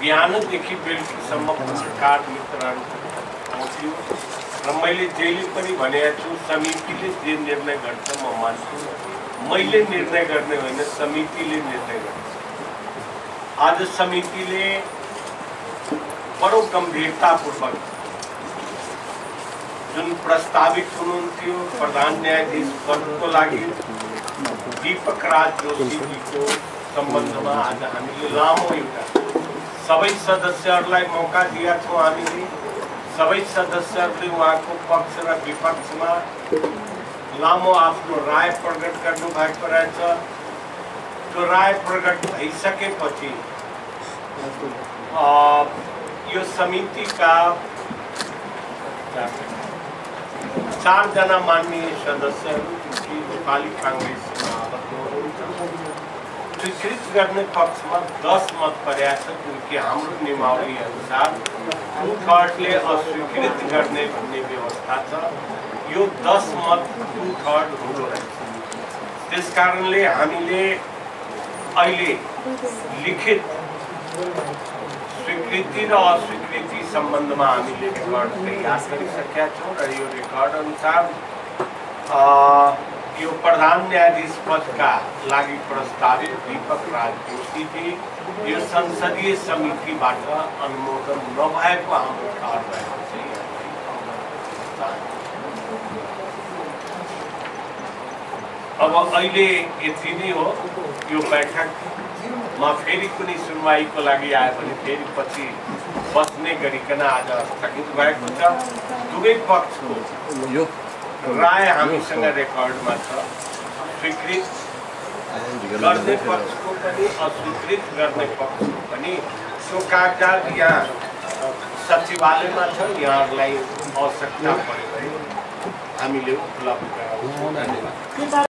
बिहानदेखि बेलुकीसम्म पत्रकार मित्रहरू आउँथ्यो र मैले जहिले पनि भनेको छु समितिले जे निर्णय गर्छ म मान्छु. मैले निर्णय गर्ने होइन समितिले निर्णय गर्छ। आज समितिले बडो गम्भीरतापूर्वक जुन प्रस्तावित हुनुहुन्थ्यो प्रधान न्यायाधीश पदको लागि दीपक राज जोशीजीको सम्बन्धमा आज हामीले लामो एउटा सबै सदस्यहरूलाई मौका दिएका छौँ हामीले। सबै सदस्यहरूले उहाँको पक्ष र विपक्षमा लामो आफ्नो राय प्रकट गर्नुभएको रहेछ। त्यो राय प्रकट भइसकेपछि यो समितिका चारजना माननीय सदस्यहरू नेपाली हुनुहुन्छ स्वीकृत गर्ने पक्षमा दस मत परेको छ जुन कि हाम्रो नियमावली अनुसार टु थर्डले अस्वीकृत गर्ने भन्ने व्यवस्था छ। यो दस मत टु थर्ड हुँदो रहेछ। त्यस कारणले हामीले अहिले लिखित स्वीकृति र अस्वीकृति सम्बन्धमा हामीले रेकर्ड तयार गरिसकेका छौँ र यो रेकर्ड अनुसार प्रधान न्यायाधीश पदका लागि प्रस्तावित दीपक राज जोशीजी यो संसदीय समितिबाट अनुमोदन नभएको हाम्रो ठहर। अब अहिले यति नै हो यो बैठकमा फेरि कुनै सुनवाईको लागि आयो भने फेरि पछि बस्ने गरिकन आज स्थगित भएको छ दुवै पक्षको राय हामीसँग रेकर्डमा छ स्वीकृत गर्ने पक्षको पनि अस्वीकृत गर्ने पक्षको पनि त्यो कागजात यहाँ सचिवालयमा छ यहाँहरूलाई आवश्यकता पऱ्यो भने हामीले उपलब्ध गराउँछौँ धन्यवाद।